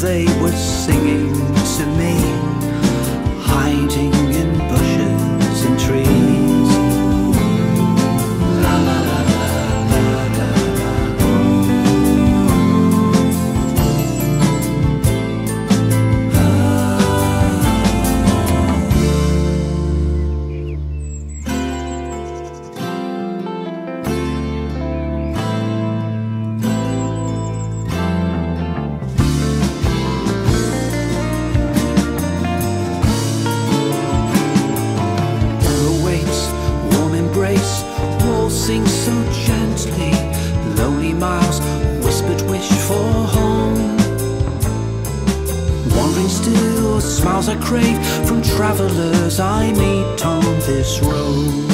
they were singing to me, still smiles i crave from travelers. I meet on this road.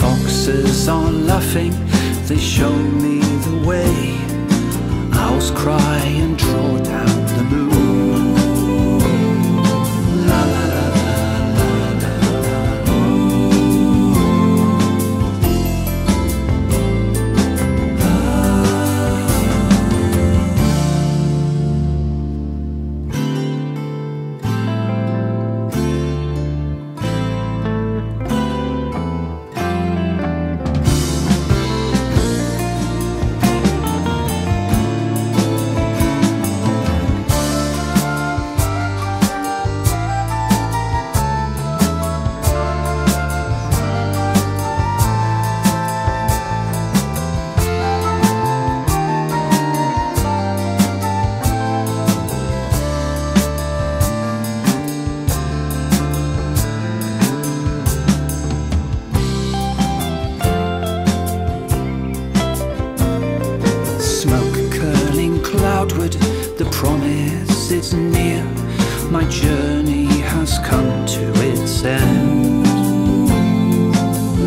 Foxes are laughing, they show me the way. Owls cry and draw down the promise is near. My journey has come to its end.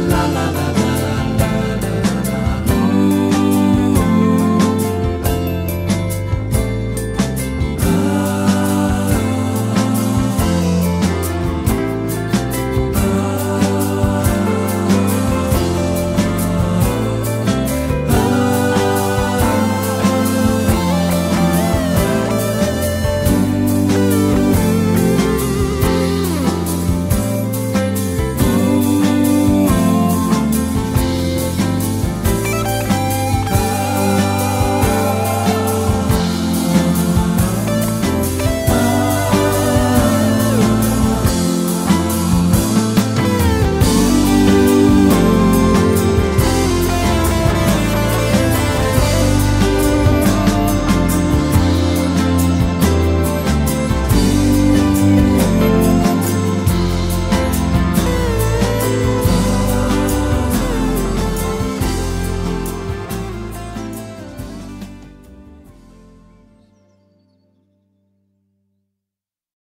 La la la